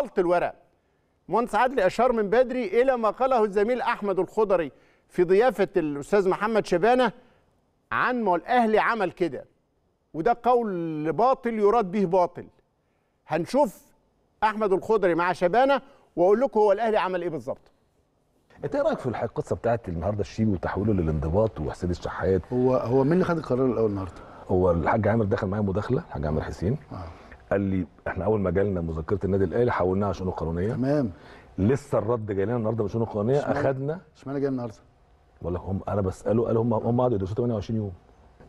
خلط الورق. مهندس عدلي أشار من بدري إلى ما قاله الزميل أحمد الخضري في ضيافة الأستاذ محمد شبانة عن ما الاهلي عمل كده وده قول باطل يراد به باطل. هنشوف أحمد الخضري مع شبانة وأقول لكم هو الاهلي عمل إيه بالظبط. أنت إيه رأيك في القصة بتاعت النهارده الشيبي وتحويله للانضباط وحسين الشحات؟ هو هو مين اللي خد القرار الأول النهارده؟ هو الحاج عامر دخل معايا مداخلة الحاج عامر حسين. قال لي إحنا أول ما جالنا مذكرة النادي الأهلي حولناها شؤون قانونية تمام لسه الرد جاي لنا النهارده من شؤون قانونيه؟ أخدنا إشمعنى جاي النهارده؟ بقول لك هم أنا بسأله قال هم هم قعدوا يدرسوا 28 يوم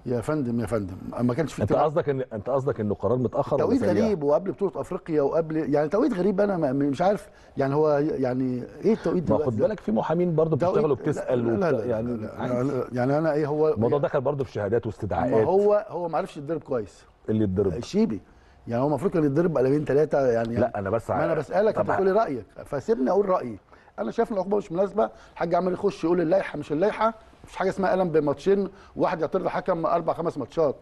يا فندم يا فندم ما كانش في أنت. قصدك إن أنت قصدك انه قرار متأخر توقيت؟ غريب وقبل بطولة أفريقيا وقبل يعني توقيت غريب أنا ما- مش عارف يعني هو يعني إيه التوقيت ما دلوقتي خد ده؟ بالك في محامين برضه بتشتغل لا- وبتسال لا لا, لا, يعني لا, عادي. لا يعني أنا إيه هو الموضوع دخل برضه في شهادات ما واستدعاءات هو هو ما عرفش يتضرب كويس اللي اتضرب الشيبي يعني هو المفروض كان يتضرب قلمين ثلاثة يعني لا أنا بس ما أنا بسألك انت طب تقول لي رأيك. فسيبني أقول رأيي. أنا شايف إن العقوبة مش مناسبة. الحاج عمال يخش يقول اللائحة مش اللائحة. مفيش حاجة اسمها قلم بماتشين. وواحد يعترض حكم أربع خمس ماتشات.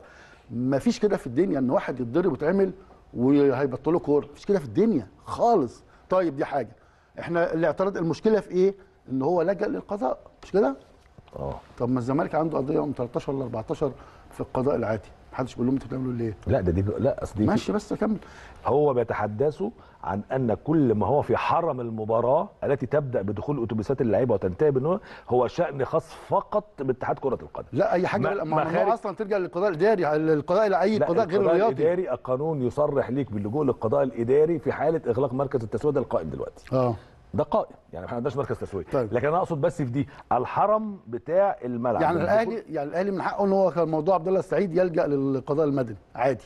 مفيش كده في الدنيا إن واحد يتضرب ويتعمل وهيبطلوا كوره مفيش كده في الدنيا خالص. طيب دي حاجة. إحنا الاعتراض المشكلة في إيه؟ إن هو لجأ للقضاء. مش كده؟ آه. طب ما الزمالك عنده قضية من 13 ل 14 في القضاء العادي. محدش بيقول لهم أنتوا بتعملوا ليه؟ لا ده دي لا أصل ماشي بس كمل. هو بيتحدثوا عن أن كل ما هو في حرم المباراة التي تبدأ بدخول أتوبيسات اللعيبة وتنتهي بالنور هو شأن خاص فقط باتحاد كرة القدم. لا أي حاجة ما- ما, أصلا ترجع للقضاء الإداري القضاء الاي لا قضاء غير القضاء الرياضي. الإداري القانون يصرح ليك باللجوء للقضاء الإداري في حالة إغلاق مركز التسويه ده القائم دلوقتي. آه. ده قائم يعني إحنا ما عندناش مركز تسويه طيب. لكن أنا أقصد بس في دي الحرم بتاع الملعب. يعني الاهلي يعني الأهلي من حقه إن هو كان موضوع عبد الله السعيد يلجأ للقضاء المدني عادي.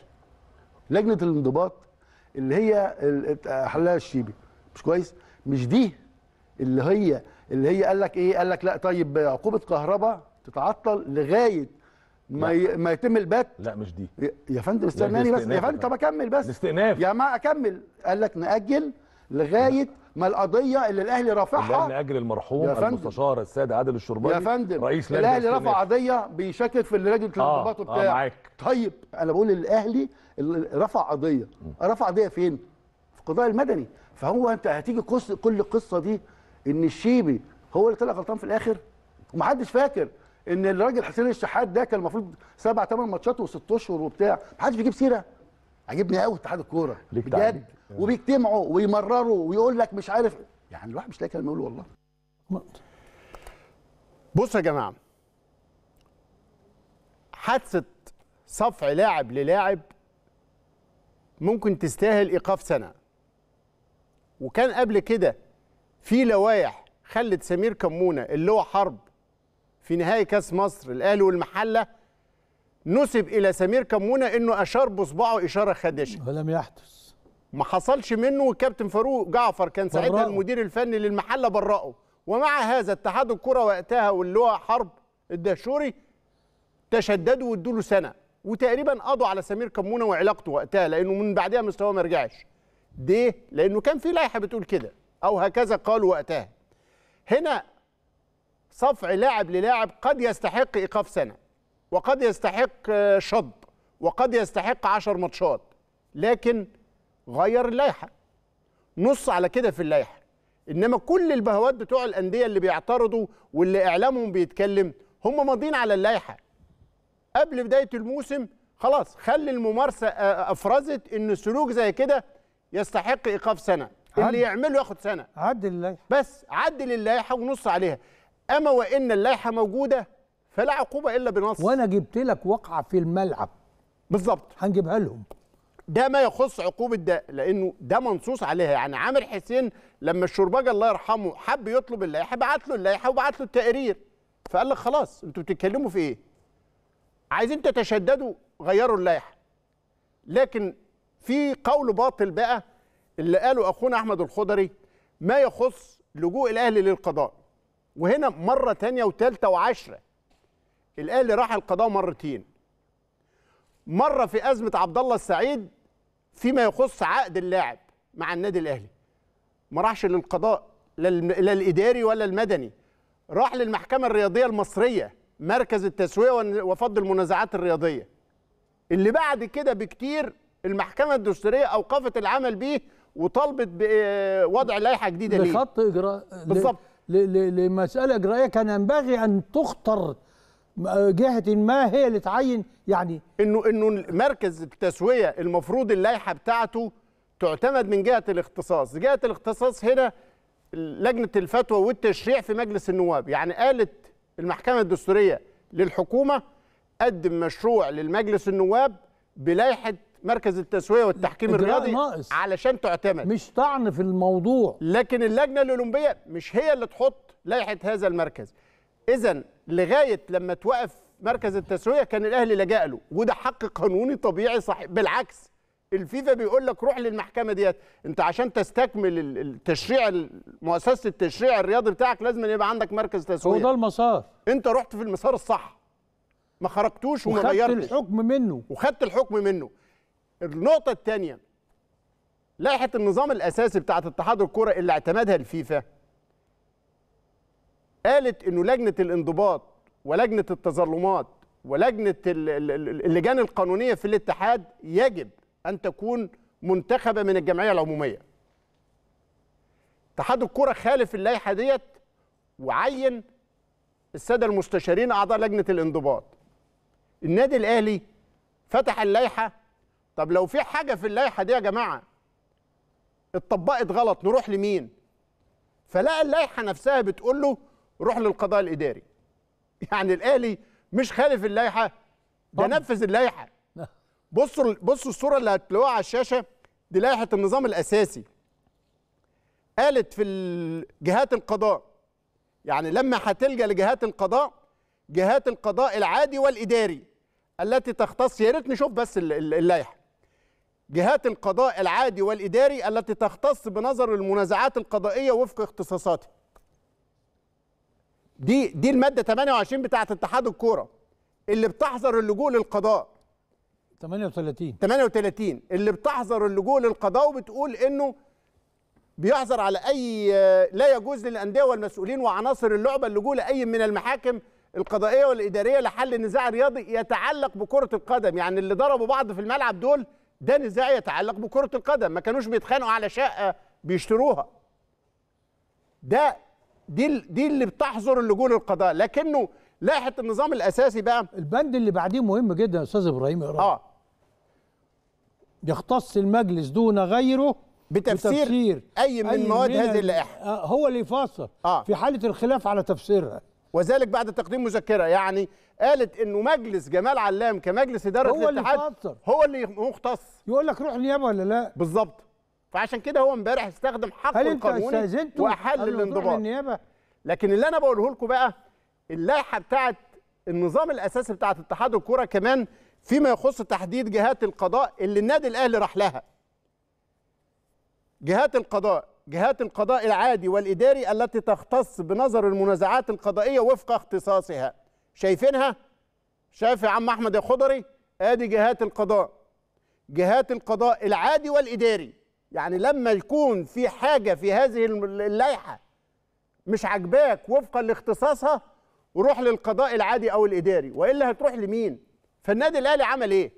لجنة الانضباط اللي هي حلها الشيبي مش كويس؟ مش دي اللي هي اللي هي قال لك إيه؟ قال لك لا طيب عقوبة كهرباء تتعطل لغاية ما ي... ما يتم البات لا مش دي. يا فندم استناني بس يا فندم. طب أكمل بس. الاستئناف. يا ما أكمل. قال لك نأجل لغاية ما القضية اللي الأهلي رافعها من أجل المرحوم. المستشار السيد عادل الشرباني يا فندم رئيس لجنة الأهلي رفع. قضية بيشكك في لجنه الانضباط آه، وبتاع معاك. طيب أنا بقول الأهلي اللي رفع قضية رفع قضية فين؟ في القضاء المدني فهو أنت هتيجي قص كل القصة دي إن الشيبي هو اللي طلع غلطان في الآخر ومحدش فاكر إن الراجل حسين الشحات ده كان المفروض سبع ثمان ماتشات وست أشهر وبتاع محدش بيجيب سيرة عجبني قوي اتحاد الكوره. بجد. تعليق. وبيجتمعوا ويمرروا ويقول لك مش عارف يعني الواحد مش لاقي كلمه يقول والله. بصوا يا جماعة حادثة صفع لاعب للاعب ممكن تستاهل إيقاف سنة. وكان قبل كده في لوائح خلت سمير كمونة اللي هو حرب في نهائي كأس مصر الأهلي والمحلة نسب إلى سمير كمونة إنه أشار بصباعه إشارة خادشة. ولم يحدث. ما حصلش منه والكابتن فاروق جعفر كان ساعتها. المدير الفني للمحلة برأه ومع هذا اتحاد الكرة وقتها واللي هو حرب الدهشوري تشددوا وادوا له سنة. وتقريبا قضوا على سمير كمونة وعلاقته وقتها لأنه من بعدها مستواه ما رجعش. ليه؟ لأنه كان في لائحة بتقول كده أو هكذا قالوا وقتها. هنا صفع لاعب للاعب قد يستحق إيقاف سنة. وقد يستحق آه، شطب وقد يستحق عشر ماتشات لكن غير اللائحة. نص على كده في اللائحة. إنما كل البهوات بتوع الأندية اللي بيعترضوا واللي إعلامهم بيتكلم هم ماضيين على اللائحة. قبل بداية الموسم خلاص خلي الممارسة آه، أفرزت إن سلوك زي كده يستحق إيقاف سنة. عدل. اللي يعمله ياخد سنة. عدل اللائحة. بس عدل اللائحة ونص عليها. أما وإن اللائحة موجودة فلا عقوبة إلا بنص. وأنا جبت لك وقعة في الملعب. بالظبط. هنجيبها لهم. ده ما يخص عقوبة ده لأنه ده منصوص عليها. يعني عامر حسين لما الشرباجي الله يرحمه حب يطلب اللائحه بعت له اللائحه وبعت له التقرير. فقال لك خلاص أنتوا بتتكلموا في إيه؟ عايزين تتشددوا غيروا اللائحة. لكن في قول باطل بقى اللي قاله أخونا أحمد الخضري ما يخص لجوء الأهلي للقضاء. وهنا مرة تانية وثالثه وعشرة. الاهلي راح القضاء مرتين. مرة في أزمة عبد الله السعيد فيما يخص عقد اللاعب مع النادي الأهلي. ما راحش للقضاء لا الإداري ولا المدني. راح للمحكمة الرياضية المصرية مركز التسوية وفض المنازعات الرياضية. اللي بعد كده بكتير المحكمة الدستورية أوقفت العمل بيه وطالبت بوضع لائحة جديدة ليه؟ لخط إجراء بالظبط. لمسألة إجرائية. كان ينبغي أن تختر م- جهة ما هي اللي تعين يعني إنه إنه مركز التسوية المفروض اللائحة بتاعته تعتمد من جهة الاختصاص، جهة الاختصاص هنا لجنة الفتوى والتشريع في مجلس النواب، يعني قالت المحكمة الدستورية للحكومة قدم مشروع للمجلس النواب بلائحة مركز التسوية والتحكيم الرياضي ناقص. علشان تعتمد. مش طعن في الموضوع. لكن اللجنة الأولمبية مش هي اللي تحط لائحة هذا المركز. اذا لغاية لما توقف مركز التسوية كان الأهلي لجأ له وده حق قانوني طبيعي صحيح. بالعكس الفيفا بيقول لك روح للمحكمة ديت. أنت عشان تستكمل ال- التشريع ال- مؤسسة التشريع الرياضي بتاعك لازم يبقى عندك مركز هو ده تسويه المسار. أنت رحت في المسار الصح. ما خرجتوش وما وخدت غيرتش. الحكم منه. وخدت الحكم منه. النقطة الثانية لائحة النظام الأساسي بتاعت اتحاد الكرة اللي اعتمدها الفيفا قالت إنه لجنة الانضباط ولجنة التظلمات ال- اللجان القانونية في الاتحاد يجب أن تكون منتخبة من الجمعية العمومية. اتحاد الكرة خالف اللائحة ديت وعين السادة المستشارين أعضاء لجنة الانضباط. النادي الأهلي فتح اللائحة. طب لو في حاجة في اللائحة دي يا جماعة اتطبقت غلط نروح لمين؟ فلقى اللائحة نفسها بتقول له روح للقضاء الإداري. يعني الاهلي مش خالف اللائحة ده. نفذ اللائحة. بصوا بصوا الصورة اللي هتلاقوها على الشاشة دي لائحة النظام الأساسي. قالت في جهات القضاء يعني لما هتلجأ لجهات القضاء جهات القضاء العادي والإداري التي تختص يا ريت نشوف بس ال- ال- اللائحة. جهات القضاء العادي والإداري التي تختص بنظر المنازعات القضائية وفق اختصاصاتها. دي دي المادة 28 بتاعة اتحاد الكورة اللي بتحظر اللجوء للقضاء. 38 38 اللي بتحظر اللجوء للقضاء وبتقول إنه بيحظر على أي لا يجوز للأندية والمسؤولين وعناصر اللعبة اللجوء لأي من المحاكم القضائية والإدارية لحل نزاع رياضي يتعلق بكرة القدم. يعني اللي ضربوا بعض في الملعب دول ده نزاع يتعلق بكرة القدم. ما كانوش بيتخانقوا على شقه بيشتروها. ده دي دي اللي بتحظر اللجوء للقضاء لكنه لائحه النظام الأساسي بقى. البند اللي بعديه مهم جدا يا أستاذ إبراهيم آه. يختص المجلس دون غيره بتفسير أي من مواد هذه ال- اللائحة. آه، هو اللي يفسر آه. في حالة الخلاف على تفسيرها. وذلك بعد تقديم مذكرة. يعني قالت إنه مجلس جمال علام كمجلس إدارة هو اللي الاتحاد فسر. هو اللي مختص. يقول لك روح نيابه ولا لا؟ بالظبط فعشان كده هو امبارح استخدم حقه القانوني واحل الانضباط. لكن اللي أنا بقوله لكم بقى اللائحة بتاعت النظام الأساسي بتاعت اتحاد الكورة كمان فيما يخص تحديد جهات القضاء اللي النادي الأهلي راح لها. جهات القضاء جهات القضاء العادي والإداري التي تختص بنظر المنازعات القضائية وفق اختصاصها. شايفينها؟ شايف يا عم أحمد يا خضري؟ أدي جهات القضاء. جهات القضاء العادي والإداري. يعني لما يكون في حاجة في هذه اللائحة مش عاجباك وفقا لاختصاصها وروح للقضاء العادي أو الإداري. وإلا هتروح لمين؟ فالنادي الأهلي عمل إيه؟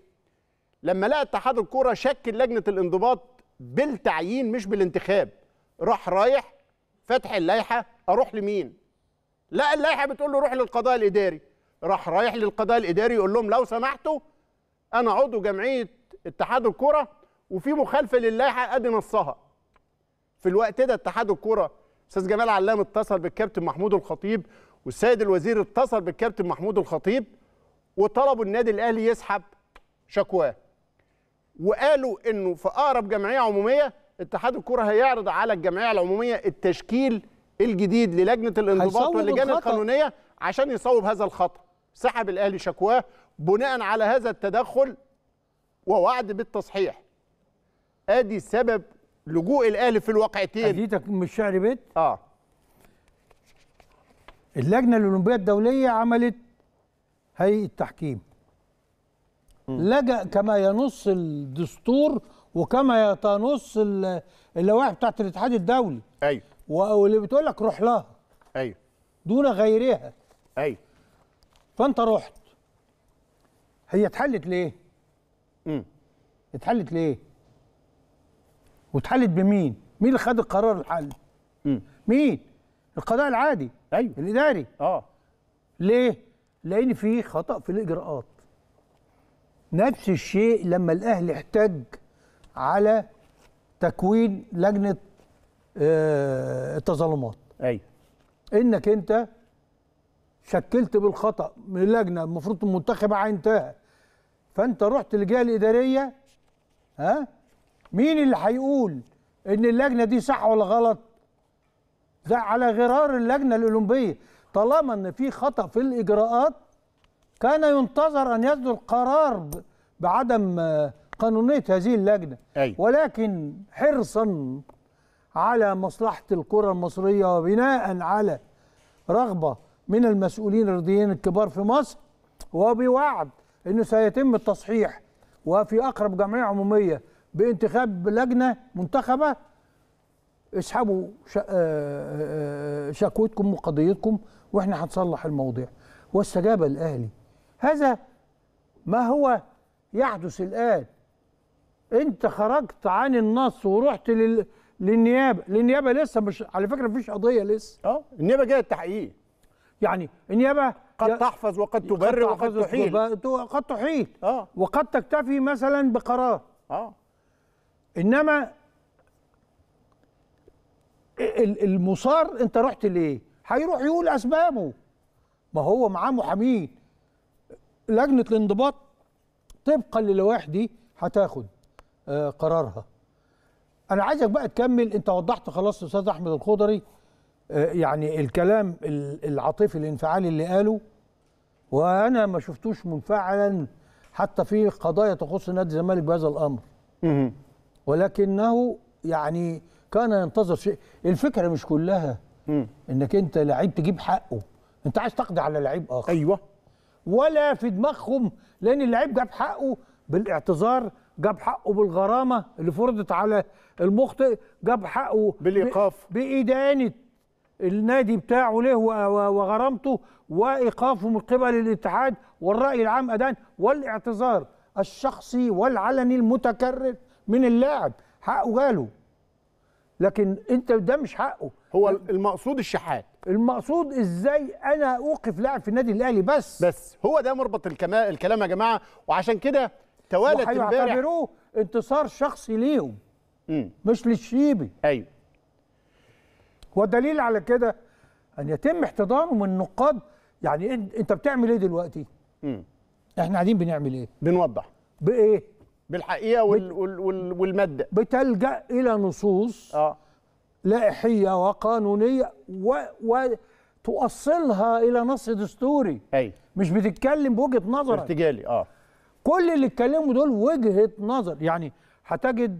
لما لقى اتحاد الكورة شكل لجنة الانضباط بالتعيين مش بالانتخاب. راح رايح فتح اللائحة أروح لمين؟ لا اللائحة بتقول له روح للقضاء الإداري. راح رايح للقضاء الإداري يقول لهم لو سمحتوا أنا عضو جمعية اتحاد الكورة وفي مخالفة للائحه ادي نصها. في الوقت ده اتحاد الكورة أستاذ جمال علام اتصل بالكابتن محمود الخطيب والسيد الوزير اتصل بالكابتن محمود الخطيب وطلبوا النادي الأهلي يسحب شكواه. وقالوا إنه في أقرب جمعية عمومية اتحاد الكره هيعرض على الجمعية العمومية التشكيل الجديد للجنة الانضباط واللجان. القانونية عشان يصوب هذا الخطأ. سحب الأهلي شكواه بناء على هذا التدخل ووعد بالتصحيح. ادي سبب لجوء الاهلي في الواقعتين. أديتك من الشعر بيت؟ آه. اللجنة الاولمبيه الدولية عملت هيئة تحكيم. لجأ كما ينص الدستور وكما تنص ال- اللوائح بتاعت الاتحاد الدولي. أيوه. واللي بتقول لك روح لها. أيوه. دون غيرها. أيوه. فأنت رحت. هي اتحلت ليه؟ مم. اتحلت ليه؟ واتحلت بمين؟ مين اللي خد القرار الحل؟ مم. مين؟ القضاء العادي أيوه. الإداري. آه. ليه؟ لأن في خطأ في الإجراءات. نفس الشيء لما الاهلي احتج على تكوين لجنة آه، التظلمات. أيوه. إنك أنت شكلت بالخطأ من لجنه المفروض المنتخبة عينتها. فأنت رحت للجهة الإدارية ها؟ مين اللي هيقول إن اللجنة دي صح ولا غلط؟ ده على غرار اللجنة الأولمبية. طالما إن في خطأ في الإجراءات كان ينتظر أن يصدر قرار بعدم آه، قانونية هذه اللجنة. أيوة. ولكن حرصا على مصلحة الكرة المصرية وبناء على رغبة من المسؤولين الرياضيين الكبار في مصر وبوعد إنه سيتم التصحيح. وفي أقرب جمعية عمومية بانتخاب لجنة منتخبة. اسحبوا ش- آه، آه، شكوتكم وقضيتكم وإحنا هنصلح الموضوع. واستجاب الأهلي. هذا ما هو يحدث الآن؟ انت خرجت عن النص ورحت لل... للنيابة. للنيابة لسه مش على فكرة مفيش قضية لسه. آه النيابة جاية التحقيق. يعني النيابة قد يا- تحفظ وقد تبرر وقد تحيل. وقد- قد تحيل. آه. وقد تكتفي مثلا بقرار. آه. إنما ال- المصار أنت رحت ليه؟ هيروح يقول أسبابه. ما هو معاه محامين. لجنة الانضباط طبقا للوائح دي هتاخد آه، قرارها. أنا عايزك بقى تكمل. أنت وضحت خلاص أستاذ أحمد الخضري آه، يعني الكلام ال- العاطفي الانفعالي اللي قاله وأنا ما شفتوش منفعلا حتى في قضايا تخص نادي الزمالك بهذا الأمر. ولكنه يعني كان ينتظر شيء. الفكرة مش كلها مم. إنك أنت لعيب تجيب حقه. أنت عايز تقضي على لعيب آخر. أيوه. ولا في دماغهم لأن اللعيب جاب حقه بالاعتذار جاب حقه بالغرامة اللي فرضت على المخطئ جاب حقه ب- بالإيقاف. بإدانة النادي بتاعه له وغرامته وإيقافه من قبل الاتحاد والرأي العام أدان والإعتذار الشخصي والعلني المتكرر. من اللاعب حقه جاله. لكن انت ده مش حقه. هو المقصود الشحات. المقصود إزاي أنا اوقف لاعب في النادي الاهلي بس؟ بس هو ده مربط الكلام يا جماعة. وعشان كده توالت امبارح انتصار شخصي ليهم. مم. مش للشيبي. أيوه. والدليل على كده أن يتم احتضانه من النقاد يعني انت أنت بتعمل إيه دلوقتي؟ مم. إحنا قاعدين بنعمل إيه؟ بنوضح. بإيه؟ بالحقيقة وال وال وال والمادة. بتلجأ إلى نصوص آه. لائحية وقانونية و... وتوصلها إلى نص دستوري. أيوه مش بتتكلم بوجهة نظرك. ارتجالي آه. كل اللي اتكلموا دول وجهة نظر. يعني هتجد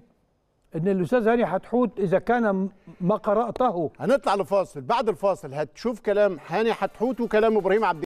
إن الأستاذ هاني حتحوت إذا كان ما قرأته. هنطلع لفاصل. بعد الفاصل هتشوف كلام هاني حتحوت وكلام إبراهيم عبد